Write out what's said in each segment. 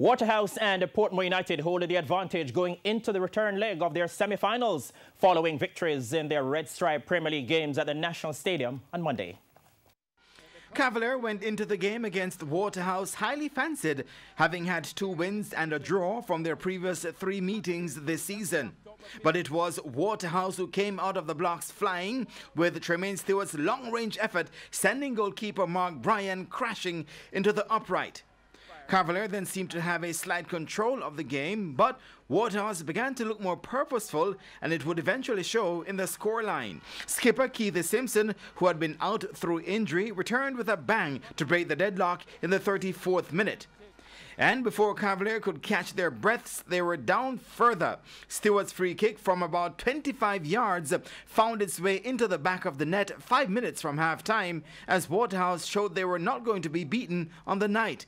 Waterhouse and Portmore United hold the advantage going into the return leg of their semi-finals following victories in their Red Stripe Premier League games at the National Stadium on Monday. Cavalier went into the game against Waterhouse highly fancied, having had two wins and a draw from their previous three meetings this season. But it was Waterhouse who came out of the blocks flying, with Tremaine Stewart's long-range effort sending goalkeeper Mark Bryan crashing into the upright. Cavalier then seemed to have a slight control of the game, but Waterhouse began to look more purposeful and it would eventually show in the scoreline. Skipper Keith Simpson, who had been out through injury, returned with a bang to break the deadlock in the 34th minute. And before Cavalier could catch their breaths, they were down further. Stewart's free kick from about 25 yards found its way into the back of the net five minutes from half time as Waterhouse showed they were not going to be beaten on the night.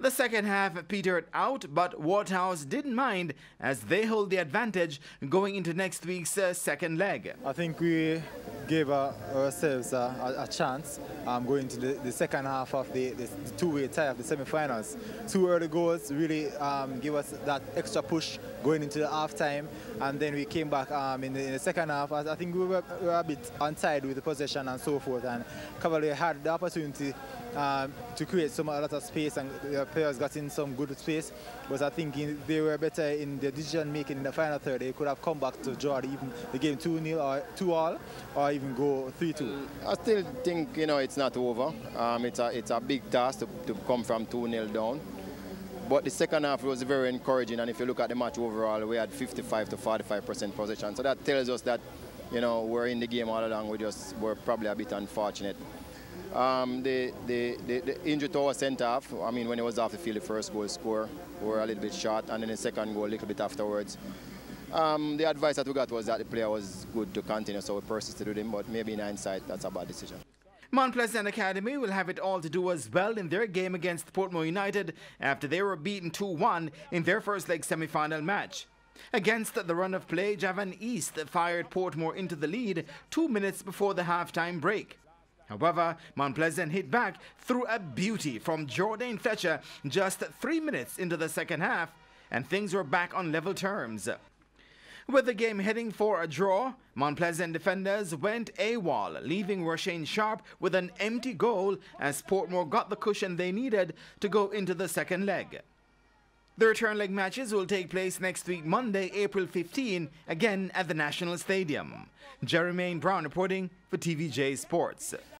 The second half petered out, but Waterhouse didn't mind as they hold the advantage going into next week's uh, second leg. I think we gave uh, ourselves a, a, chance um, going into the, the, second half of the, the, two-way tie of the semi-finals. Two early goals really um, gave us that extra push going into the half-time, and then we came back um, in, the, in, the, second half. I think we were, we were a bit untied with the possession and so forth, and Cavalier had the opportunity um, to create some a lot of space and the players got in some good space. But I think in, they were better in the decision making in the final third. They could have come back to draw even the game 2-0 or 2-all or even go 3-2. I still think you know it's not over. Um, it's a it's a big task to, to come from 2-0 down. But the second half was very encouraging, and if you look at the match overall, we had 55 to 45 percent possession. So that tells us that, you know, we're in the game all along. We just were probably a bit unfortunate. Um, the, the, the, the, injury to our centre half, I mean, when he was off the field, the first goal score, we were a little bit short, and then the second goal a little bit afterwards. Um, the advice that we got was that the player was good to continue, so we persisted with him, but maybe in hindsight, that's a bad decision. Mount Pleasant Academy will have it all to do as well in their game against Portmore United after they were beaten 2-1 in their first leg semi-final match. Against the run of play, Javon East fired Portmore into the lead two minutes before the halftime break. However, Mount Pleasant hit back through a beauty from Jordan Fletcher just three minutes into the second half, and things were back on level terms. With the game heading for a draw, Mount Pleasant defenders went AWOL, leaving Roshane Sharp with an empty goal as Portmore got the cushion they needed to go into the second leg. The return leg matches will take place next week, Monday, April 15, again at the National Stadium. Jermaine Brown reporting for TVJ Sports.